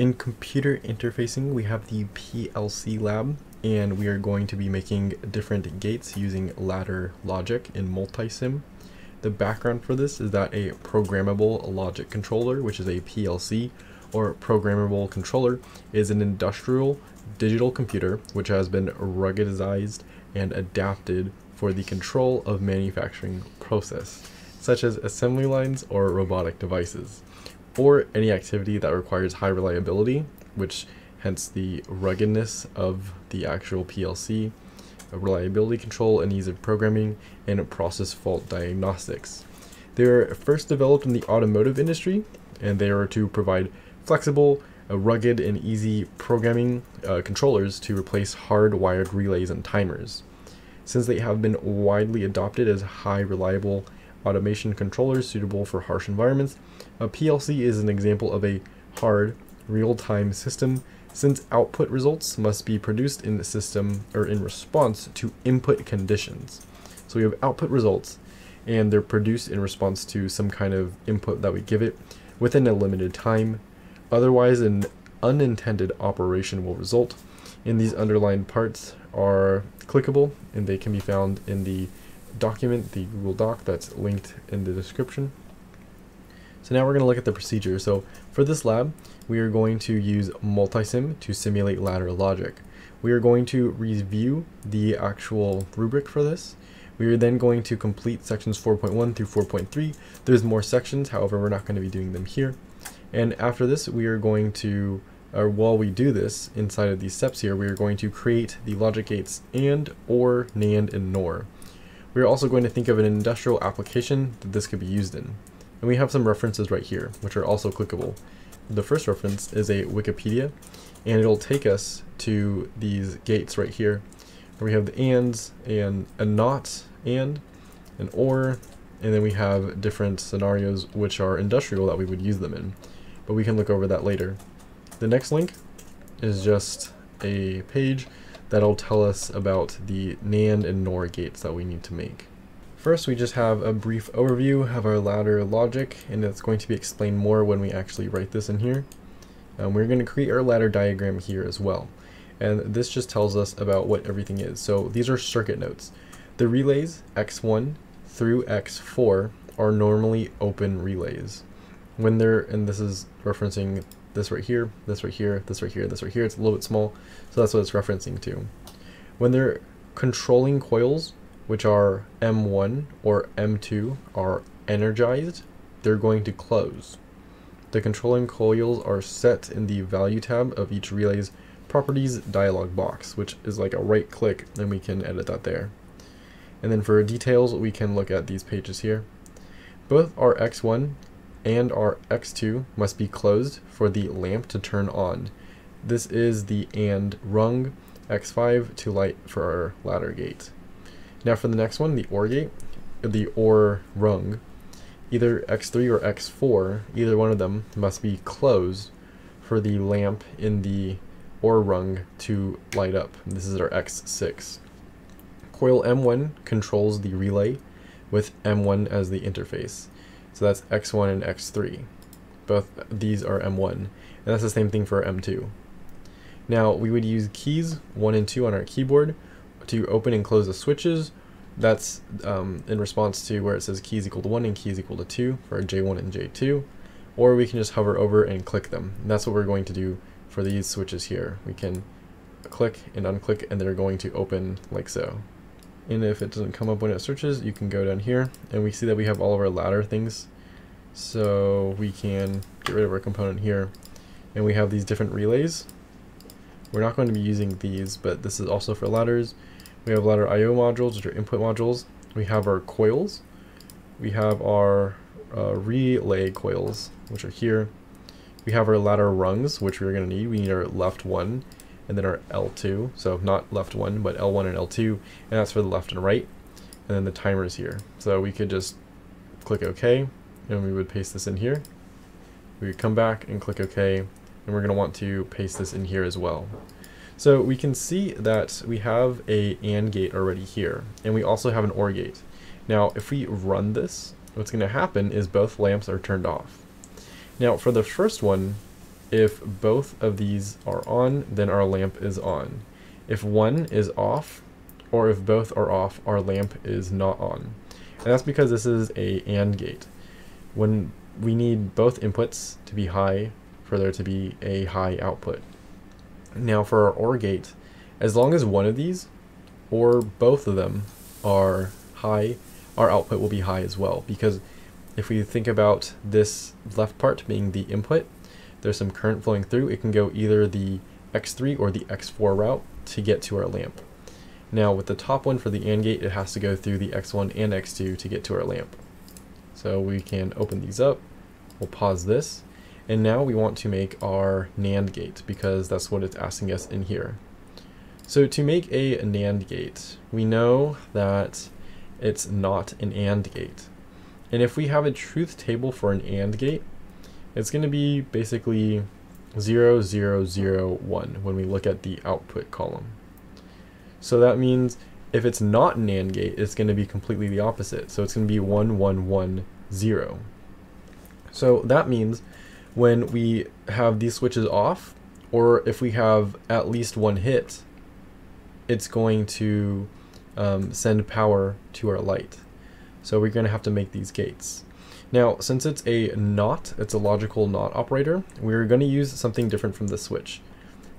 In computer interfacing, we have the PLC lab, and we are going to be making different gates using ladder logic in Multisim. The background for this is that a programmable logic controller, which is a PLC, or programmable controller, is an industrial digital computer which has been ruggedized and adapted for the control of manufacturing process, such as assembly lines or robotic devices, or any activity that requires high reliability, which hence the ruggedness of the actual PLC, reliability control and ease of programming, and process fault diagnostics. They were first developed in the automotive industry, and they are to provide flexible, uh, rugged, and easy programming uh, controllers to replace hardwired relays and timers. Since they have been widely adopted as high reliable automation controllers suitable for harsh environments, a PLC is an example of a hard, real-time system since output results must be produced in the system or in response to input conditions. So we have output results and they're produced in response to some kind of input that we give it within a limited time. Otherwise, an unintended operation will result. And these underlined parts are clickable and they can be found in the document, the Google Doc that's linked in the description. So now we're going to look at the procedure. So for this lab, we are going to use Multisim to simulate ladder logic. We are going to review the actual rubric for this. We are then going to complete sections 4.1 through 4.3. There's more sections, however, we're not going to be doing them here. And after this, we are going to, or while we do this, inside of these steps here, we are going to create the logic gates AND, OR, NAND, and NOR. We are also going to think of an industrial application that this could be used in. And we have some references right here, which are also clickable. The first reference is a Wikipedia, and it'll take us to these gates right here, where we have the ands and a not and, an or, and then we have different scenarios which are industrial that we would use them in. But we can look over that later. The next link is just a page that'll tell us about the NAND and NOR gates that we need to make. First, we just have a brief overview of our ladder logic, and it's going to be explained more when we actually write this in here. Um, we're going to create our ladder diagram here as well. And this just tells us about what everything is. So these are circuit notes. The relays X1 through X4 are normally open relays. When they're, and this is referencing this right here, this right here, this right here, this right here, it's a little bit small, so that's what it's referencing to. When they're controlling coils, which are M1 or M2 are energized, they're going to close. The controlling coils are set in the value tab of each relay's properties dialog box, which is like a right click and we can edit that there. And then for details, we can look at these pages here. Both our X1 and our X2 must be closed for the lamp to turn on. This is the AND rung X5 to light for our ladder gate. Now for the next one, the OR gate, the OR rung, either X3 or X4, either one of them must be closed for the lamp in the OR rung to light up. This is our X6. Coil M1 controls the relay with M1 as the interface. So that's X1 and X3. Both these are M1. And that's the same thing for M2. Now we would use keys 1 and 2 on our keyboard to open and close the switches. That's um, in response to where it says keys equal to 1 and keys equal to 2 for J1 and J2. Or we can just hover over and click them. And that's what we're going to do for these switches here. We can click and unclick and they're going to open like so. And if it doesn't come up when it searches, you can go down here and we see that we have all of our ladder things. So we can get rid of our component here and we have these different relays. We're not going to be using these, but this is also for ladders. We have ladder I.O. modules, which are input modules. We have our coils. We have our uh, relay coils, which are here. We have our ladder rungs, which we're going to need. We need our left one and then our L2. So not left one, but L1 and L2, and that's for the left and right. And then the timer is here. So we could just click OK, and we would paste this in here. We would come back and click OK, and we're going to want to paste this in here as well. So we can see that we have a AND gate already here, and we also have an OR gate. Now, if we run this, what's going to happen is both lamps are turned off. Now, for the first one, if both of these are on, then our lamp is on. If one is off, or if both are off, our lamp is not on. And that's because this is a AND gate. When we need both inputs to be high for there to be a high output. Now for our OR gate, as long as one of these or both of them are high, our output will be high as well. Because if we think about this left part being the input, there's some current flowing through. It can go either the X3 or the X4 route to get to our lamp. Now with the top one for the AND gate, it has to go through the X1 and X2 to get to our lamp. So we can open these up, we'll pause this, and now we want to make our NAND gate because that's what it's asking us in here. So to make a NAND gate, we know that it's not an AND gate. And if we have a truth table for an AND gate, it's going to be basically 0, 0, 0, 1 when we look at the output column. So that means if it's not an AND gate, it's going to be completely the opposite. So it's going to be 1, 1, 1, 0. So that means when we have these switches off, or if we have at least one hit, it's going to um, send power to our light. So we're going to have to make these gates. Now, since it's a NOT, it's a logical NOT operator, we're going to use something different from this switch.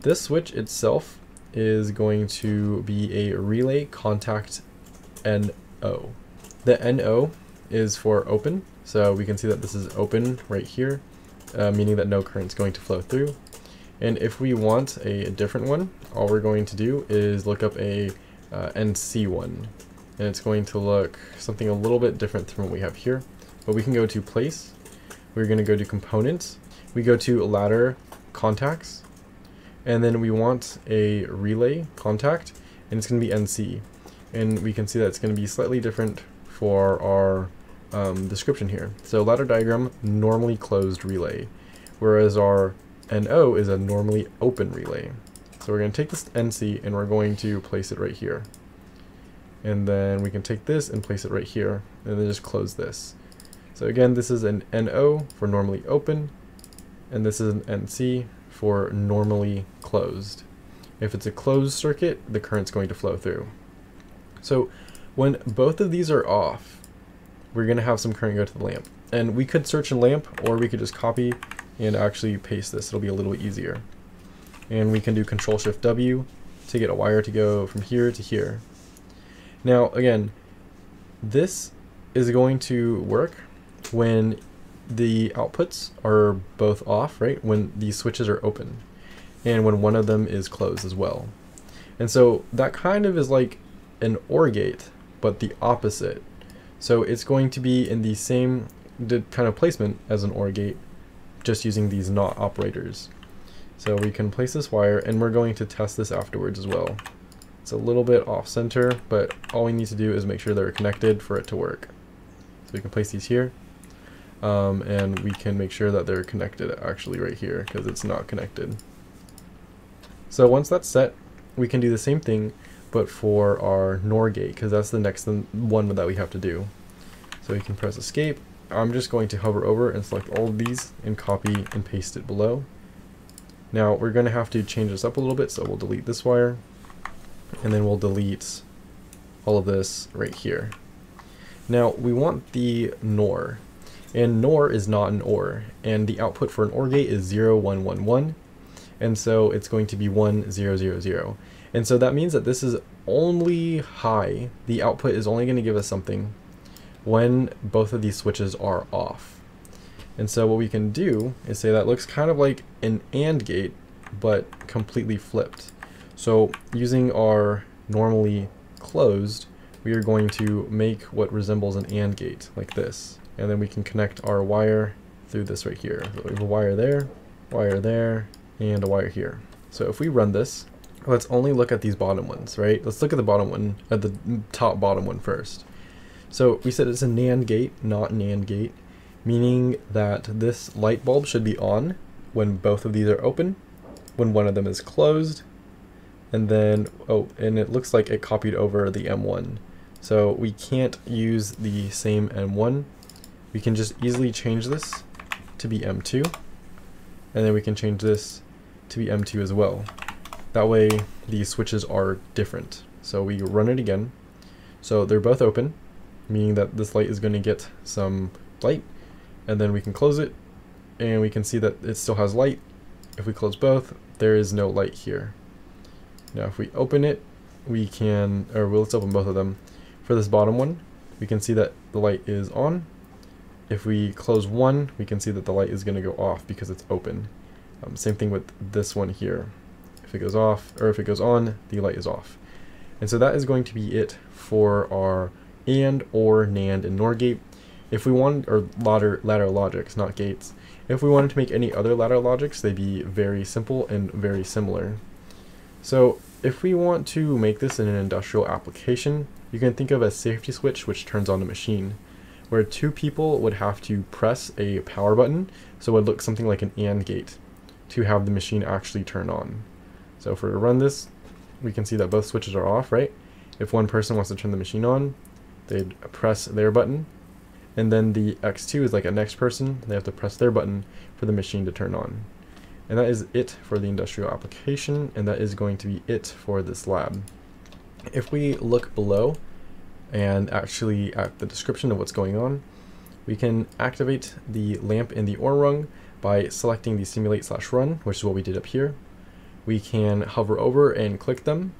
This switch itself is going to be a relay contact NO. The NO is for open, so we can see that this is open right here, uh, meaning that no current is going to flow through. And if we want a different one, all we're going to do is look up a uh, NC one. And it's going to look something a little bit different from what we have here. But we can go to place, we're going to go to components, we go to ladder contacts, and then we want a relay contact, and it's going to be NC. And we can see that it's going to be slightly different for our um, description here. So ladder diagram, normally closed relay, whereas our NO is a normally open relay. So we're going to take this NC and we're going to place it right here. And then we can take this and place it right here, and then just close this. So again, this is an NO for normally open, and this is an NC for normally closed. If it's a closed circuit, the current's going to flow through. So when both of these are off, we're going to have some current go to the lamp. And we could search a lamp, or we could just copy and actually paste this. It'll be a little easier. And we can do Control Shift W to get a wire to go from here to here. Now, again, this is going to work when the outputs are both off, right? When these switches are open and when one of them is closed as well. And so that kind of is like an OR gate, but the opposite. So it's going to be in the same kind of placement as an OR gate, just using these NOT operators. So we can place this wire and we're going to test this afterwards as well. It's a little bit off center, but all we need to do is make sure they're connected for it to work. So we can place these here um, and we can make sure that they're connected actually right here because it's not connected. So once that's set, we can do the same thing but for our NOR gate because that's the next one that we have to do. So we can press escape. I'm just going to hover over and select all of these and copy and paste it below. Now we're going to have to change this up a little bit, so we'll delete this wire, and then we'll delete all of this right here. Now we want the NOR, and NOR is not an OR, and the output for an OR gate is 0, 1, 1, 1, and so it's going to be 1, 0, 0, 0. And so that means that this is only high, the output is only going to give us something when both of these switches are off. And so what we can do is say that looks kind of like an AND gate, but completely flipped. So using our normally closed, we are going to make what resembles an AND gate, like this. And then we can connect our wire through this right here. So we have a wire there, wire there, and a wire here. So if we run this, let's only look at these bottom ones, right? Let's look at the bottom one, at the top bottom one first. So we said it's a NAND gate, not an AND gate meaning that this light bulb should be on when both of these are open, when one of them is closed, and then, oh, and it looks like it copied over the M1. So we can't use the same M1. We can just easily change this to be M2. and then we can change this to be M2 as well. That way the switches are different. So we run it again. So they're both open, meaning that this light is going to get some light, and then we can close it, and we can see that it still has light. If we close both, there is no light here. Now if we open it, we can, or well, let's open both of them. For this bottom one, we can see that the light is on. If we close one, we can see that the light is going to go off because it's open. Um, same thing with this one here. If it goes off, or if it goes on, the light is off. And so that is going to be it for our AND, OR, NAND, and NOR gate. If we want, or ladder, ladder logics, not gates. If we wanted to make any other ladder logics, they'd be very simple and very similar. So if we want to make this in an industrial application, you can think of a safety switch which turns on the machine, where two people would have to press a power button, so it would look something like an AND gate, to have the machine actually turn on. So if we run this, we can see that both switches are off, right? If one person wants to turn the machine on, they'd press their button, and then the X2 is like a next person, they have to press their button for the machine to turn on. And that is it for the industrial application, and that is going to be it for this lab. If we look below and actually at the description of what's going on, we can activate the lamp in the OR rung by selecting the simulate slash run, which is what we did up here. We can hover over and click them.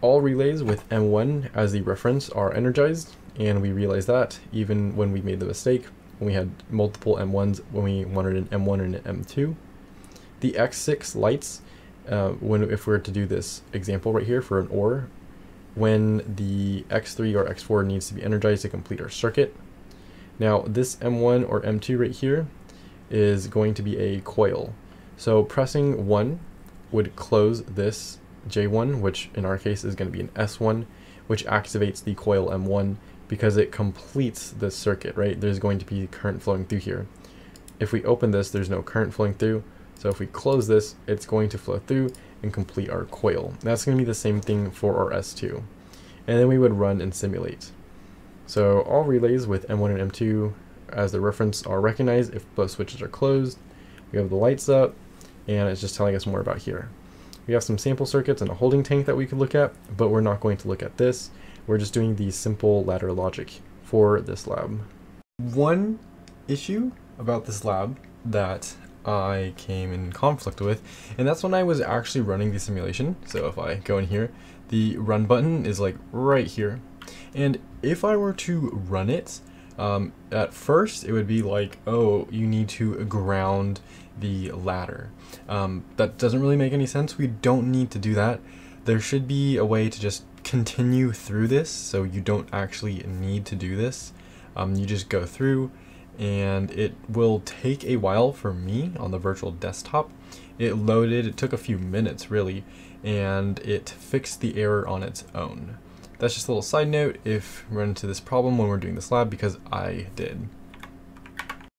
All relays with M1 as the reference are energized, and we realize that even when we made the mistake, when we had multiple M1s, when we wanted an M1 and an M2. The X6 lights, uh, when if we were to do this example right here for an OR, when the X3 or X4 needs to be energized to complete our circuit. Now this M1 or M2 right here is going to be a coil. So pressing 1 would close this J1, which in our case is going to be an S1, which activates the coil M1 because it completes the circuit, right? There's going to be current flowing through here. If we open this, there's no current flowing through. So if we close this, it's going to flow through and complete our coil. That's going to be the same thing for our S2. And then we would run and simulate. So all relays with M1 and M2 as the reference are recognized if both switches are closed. We have the lights up, and it's just telling us more about here. We have some sample circuits and a holding tank that we could look at, but we're not going to look at this. We're just doing the simple ladder logic for this lab. One issue about this lab that I came in conflict with, and that's when I was actually running the simulation. So if I go in here, the run button is like right here. And if I were to run it, um, at first it would be like, oh, you need to ground the ladder. Um, that doesn't really make any sense. We don't need to do that. There should be a way to just continue through this so you don't actually need to do this. Um, you just go through and it will take a while for me on the virtual desktop. It loaded, it took a few minutes really, and it fixed the error on its own. That's just a little side note if you run into this problem when we're doing this lab because I did.